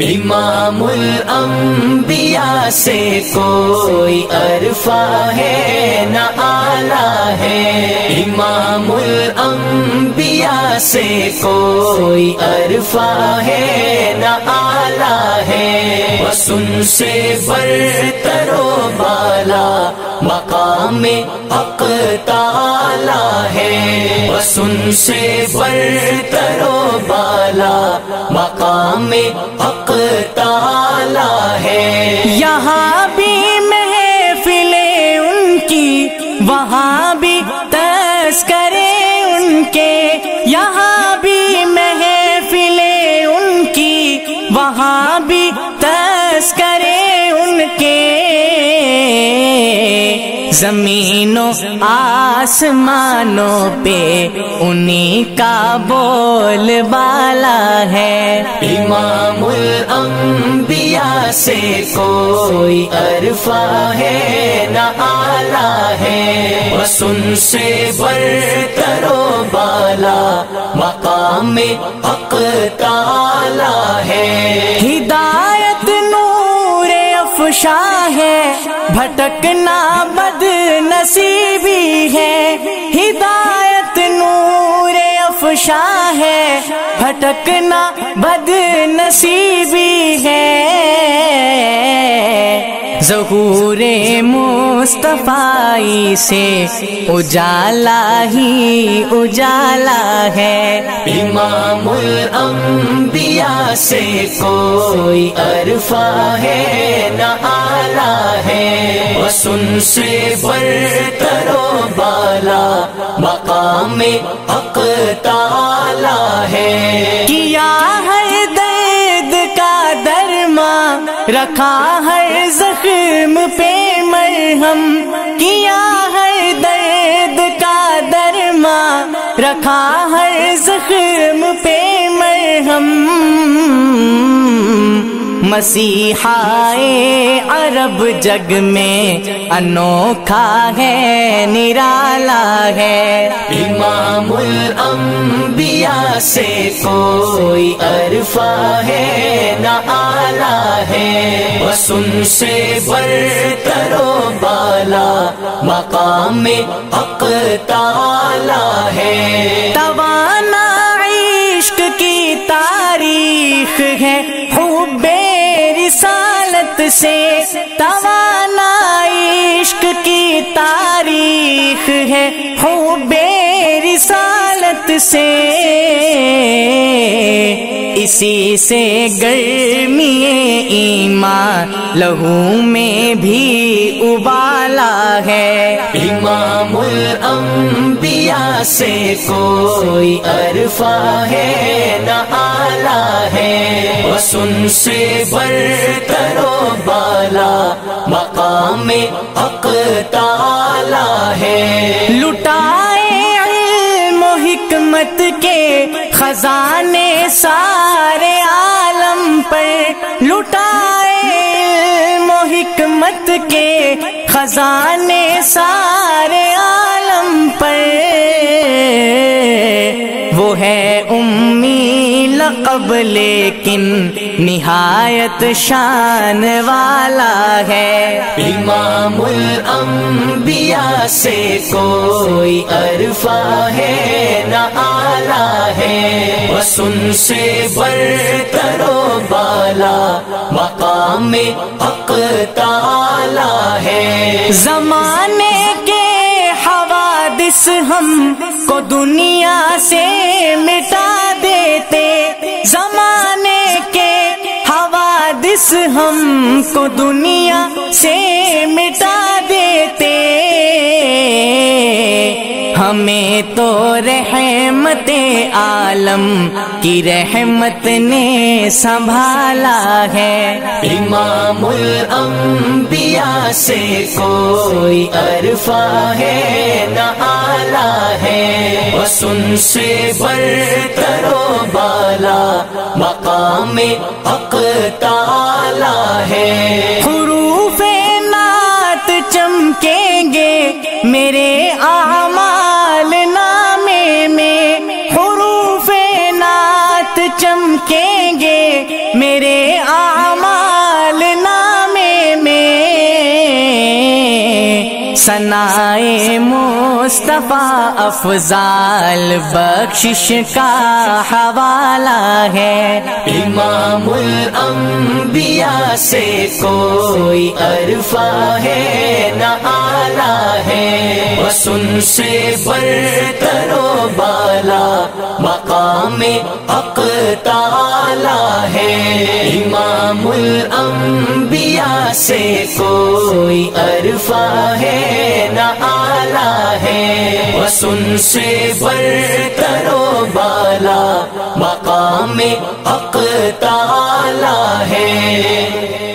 इमामुल अम्बिया से कोई अरफा है, न आला है। इमामुल अम्बिया से कोई अरफा है, न आला है। वसुन से बरतरो बाला मकाम हक ताला है। सुन से करो बाला मकाम हक ताला है। यहाँ जमीनों आसमानों पे उन्हीं का बोल बाला है। इमामुल अंबिया से कोई अरफा है न आला है। वसुन से बरतरो बाला मकाम हक ताला है। नूर अफशा है भटकना बद नसीबी है हिदायत नूर अफशा है भटकना बद नसीबी है। जहूरे मुस्तफाई से उजाला ही उजाला है। इमामुल अंबिया से कोई अरफा है न आला है। वसुन से बल करो बाला मकाम हक ताला है। किया है दर्द का दरमा रखा हर जख्म पे मरहम किया है दर्द का दरमा, रखा हर जख्म पे मरहम। मसीहाए अरब जग में अनोखा है, निराला है। इमामुल अंबिया से कोई अरफा है, न आला है। वसुन से बरतरो बाला, मकाम हक ताला है। तवाना इश्क की तारीख है हुब्बे रिसालत से। तवाना इश्क की तारीख है हुब्बे रिसालत से इसी से गर्मी ईमान लहू में भी उबाला है। इमामुल अंबिया से कोई अरफा है न आला है। वसुन से बरतरो बाला मकाम हक ताला है। इल्म हिकमत के खजाने सारे आलम पर लुटाए। इल्म हिकमत के खजाने सारे आलम पर। वो है उम्मी लकब, लेकिन निहायत शान वाला है। इमामुल अंबिया से कोई अरफा है, न आला है। वसुन से बरतरो बाला, मकाम हक ताला है। जमाने के हवादिस हम को दुनिया से मिटा हम को दुनिया से मिटा देते। हमें तो रहमत आलम की रहमत ने संभाला है। इमामुल अंबिया से कोई अरफा है न आला है। वसुन से बरतरो बाला मकाम हक ताला है। हुरूफे नात चमकेंगे मेरे झुकेंगे मेरे आमाल नामे में। सनाए मुस्तफ़ा अफजाल बख्शिश का हवाला है। इमाम अम्बिया से कोई अरफा है, न आला है बस उनसे बरतरो बाला, मकाम हक ताला है। इमामुल अंबिया से कोई अरफा है, न आला है। बस उनसे बरतरो बाला, मकाम हक ताला है।